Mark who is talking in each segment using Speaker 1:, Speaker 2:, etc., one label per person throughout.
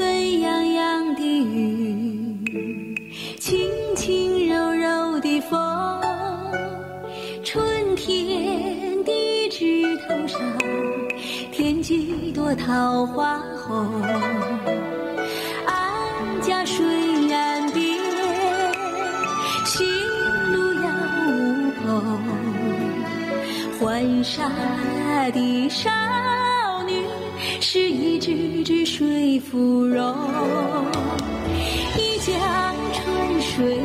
Speaker 1: 凉的雨，轻轻柔柔的风，春天的枝头上添几朵桃花红。安家水岸边，行路要悟空，浣纱的少女是一只只水芙蓉，一江春水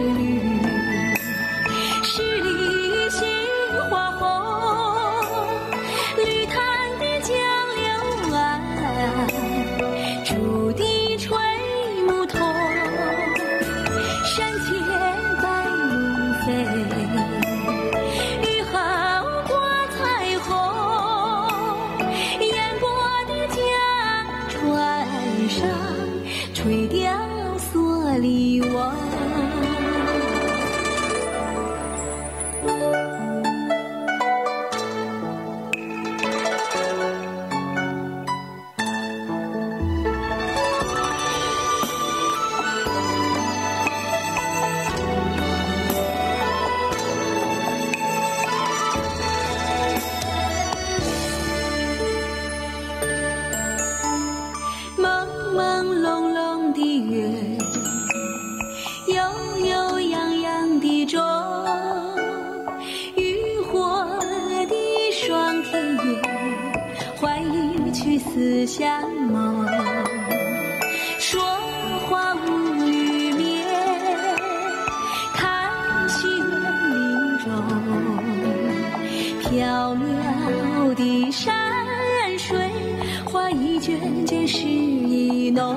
Speaker 1: 悠悠扬扬的钟，渔火的双天月，欢一曲思乡梦。说话无语面，看戏园林中，飘渺的山水，画一卷卷诗意浓。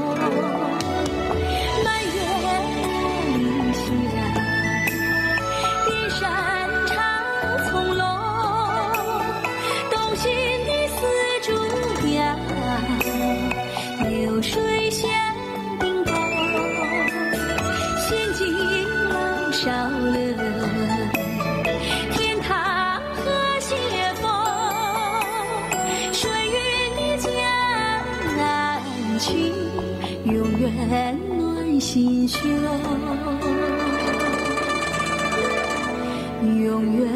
Speaker 1: 少乐。天堂和谐风，水韵的江南曲，永远暖心胸，永远。